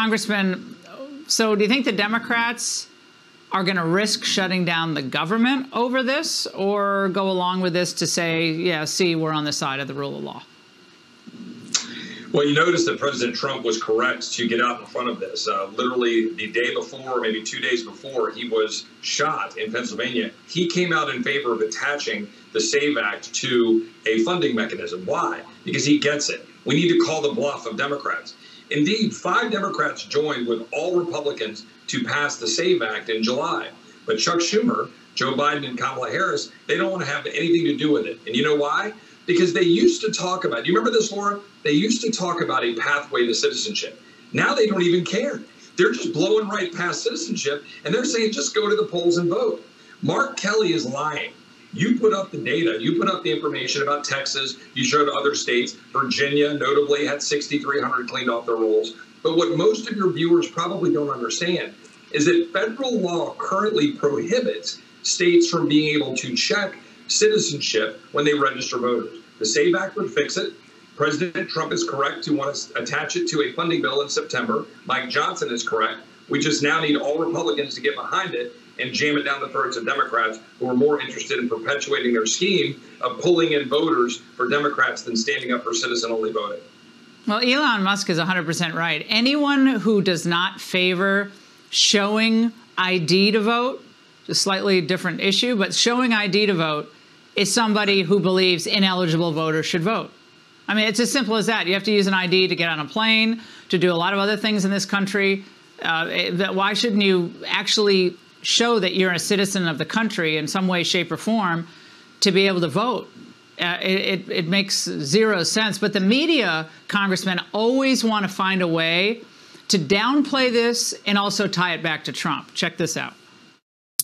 Congressman, so do you think the Democrats are going to risk shutting down the government over this or go along with this to say, yeah, see, we're on the side of the rule of law? Well, you notice that President Trump was correct to get out in front of this. Uh, literally, the day before, maybe two days before he was shot in Pennsylvania, he came out in favor of attaching the SAVE Act to a funding mechanism. Why? Because he gets it. We need to call the bluff of Democrats. Indeed, five Democrats joined with all Republicans to pass the SAVE Act in July. But Chuck Schumer, Joe Biden, and Kamala Harris, they don't want to have anything to do with it. And you know why? Because they used to talk about, you remember this, Laura? They used to talk about a pathway to citizenship. Now they don't even care. They're just blowing right past citizenship and they're saying just go to the polls and vote. Mark Kelly is lying. You put up the data, you put up the information about Texas, you showed other states. Virginia, notably, had 6,300 cleaned off their rolls. But what most of your viewers probably don't understand is that federal law currently prohibits states from being able to check citizenship when they register voters. The SAVE Act would fix it. President Trump is correct to want to attach it to a funding bill in September. Mike Johnson is correct. We just now need all Republicans to get behind it and jam it down the throats of Democrats who are more interested in perpetuating their scheme of pulling in voters for Democrats than standing up for citizen only voting. Well, Elon Musk is 100% right. Anyone who does not favor showing ID to vote, a slightly different issue, but showing ID to vote is somebody who believes ineligible voters should vote. I mean, it's as simple as that. You have to use an ID to get on a plane, to do a lot of other things in this country. Uh, why shouldn't you actually show that you're a citizen of the country in some way, shape, or form to be able to vote? Uh, it, it, makes zero sense. But the media, congressmen, always want to find a way to downplay this and also tie it back to Trump. Check this out.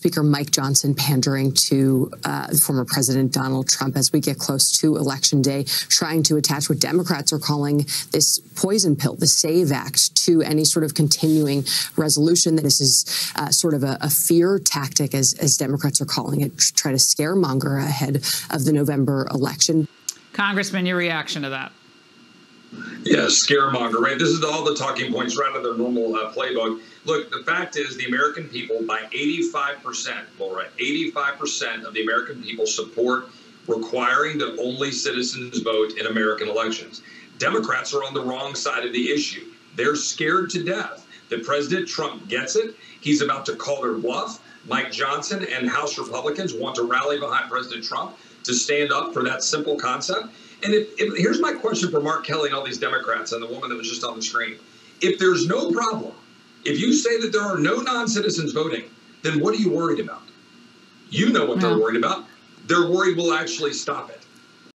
Speaker Mike Johnson pandering to uh, former President Donald Trump as we get close to Election Day, trying to attach what Democrats are calling this poison pill, the SAVE Act, to any sort of continuing resolution. That this is uh, sort of a, a fear tactic, as, as Democrats are calling it, to try to scaremonger ahead of the November election. Congressman, your reaction to that? Yeah, scaremonger, right? This is all the talking points right out of their normal uh, playbook. Look, the fact is, the American people, by 85%, Laura, 85% of the American people support requiring that only citizens vote in American elections. Democrats are on the wrong side of the issue. They're scared to death that President Trump gets it. He's about to call their bluff. Mike Johnson and House Republicans want to rally behind President Trump to stand up for that simple concept. And if, if, here's my question for Mark Kelly and all these Democrats and the woman that was just on the screen. If there's no problem, if you say that there are no non citizens voting, then what are you worried about? You know what they're worried about. They're worried we'll actually stop it.